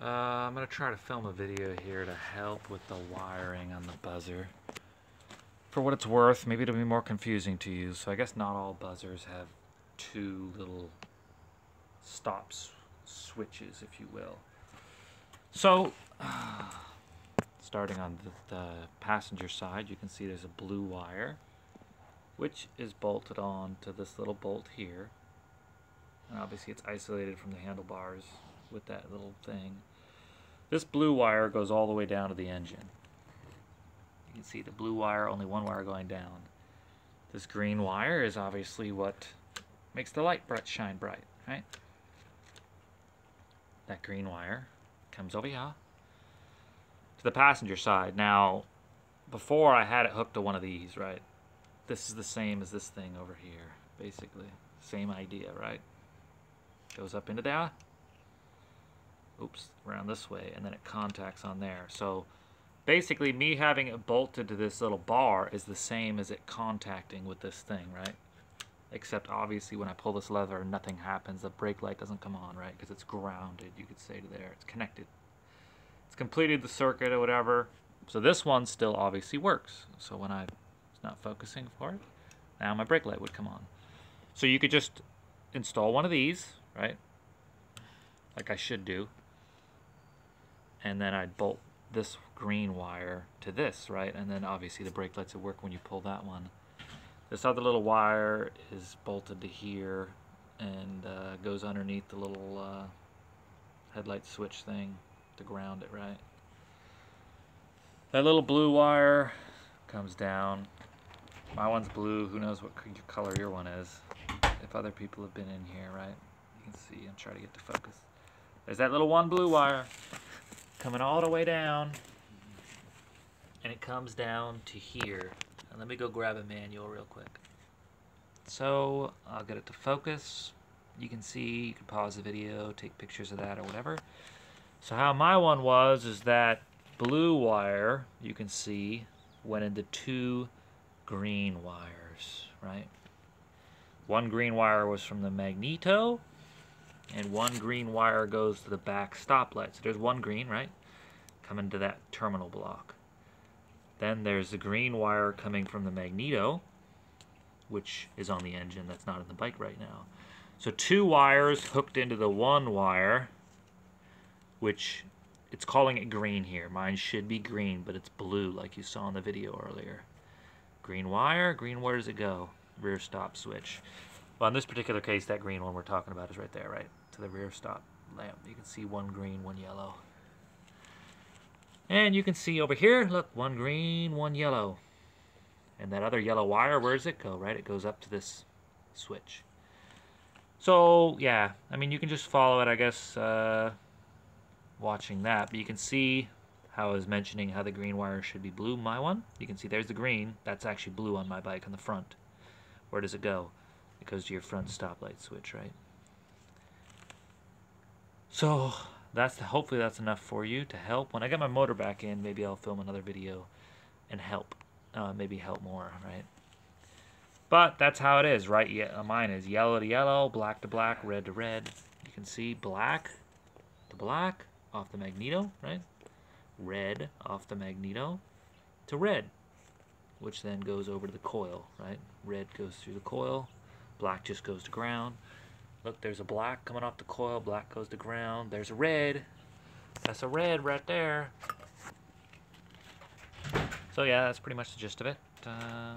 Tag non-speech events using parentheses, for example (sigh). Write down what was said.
Uh, I'm going to try to film a video here to help with the wiring on the buzzer. For what it's worth, maybe it'll be more confusing to you. So I guess not all buzzers have two little stops switches, if you will. So, uh, (sighs) starting on the, the passenger side, you can see there's a blue wire, which is bolted on to this little bolt here. And obviously it's isolated from the handlebars with that little thing. This blue wire goes all the way down to the engine. You can see the blue wire, only one wire going down. This green wire is obviously what makes the light bright shine bright, right? That green wire comes over here to the passenger side. Now, before I had it hooked to one of these, right? This is the same as this thing over here, basically. Same idea, right? Goes up into there, oops, around this way, and then it contacts on there. So basically me having it bolted to this little bar is the same as it contacting with this thing, right? Except obviously when I pull this lever, nothing happens. The brake light doesn't come on, right? Because it's grounded, you could say to there. It's connected. It's completed the circuit or whatever. So this one still obviously works. So when I was not focusing for it, now my brake light would come on. So you could just install one of these, right? Like I should do and then I'd bolt this green wire to this, right? And then obviously the brake lights would work when you pull that one. This other little wire is bolted to here and uh, goes underneath the little uh, headlight switch thing to ground it, right? That little blue wire comes down. My one's blue. Who knows what color your one is? If other people have been in here, right? You can see. I'm trying to get to focus. There's that little one blue wire coming all the way down. And it comes down to here. And let me go grab a manual real quick. So I'll get it to focus. You can see you can pause the video take pictures of that or whatever. So how my one was is that blue wire you can see went into two green wires right? One green wire was from the magneto and one green wire goes to the back stoplight. So there's one green, right? Coming to that terminal block. Then there's the green wire coming from the magneto, which is on the engine that's not in the bike right now. So two wires hooked into the one wire, which it's calling it green here. Mine should be green, but it's blue like you saw in the video earlier. Green wire, green where does it go? Rear stop switch. Well, in this particular case, that green one we're talking about is right there, right? To the rear stop lamp. You can see one green, one yellow. And you can see over here, look, one green, one yellow. And that other yellow wire, where does it go, right? It goes up to this switch. So, yeah, I mean, you can just follow it, I guess, uh, watching that. But you can see how I was mentioning how the green wire should be blue, my one. You can see there's the green. That's actually blue on my bike on the front. Where does it go? It goes to your front stoplight switch, right? So that's hopefully that's enough for you to help. When I get my motor back in, maybe I'll film another video and help, uh, maybe help more, right? But that's how it is, right? Yeah, mine is yellow to yellow, black to black, red to red. You can see black to black off the magneto, right? Red off the magneto to red, which then goes over to the coil, right? Red goes through the coil, Black just goes to ground. Look, there's a black coming off the coil. Black goes to ground. There's a red. That's a red right there. So yeah, that's pretty much the gist of it. Uh,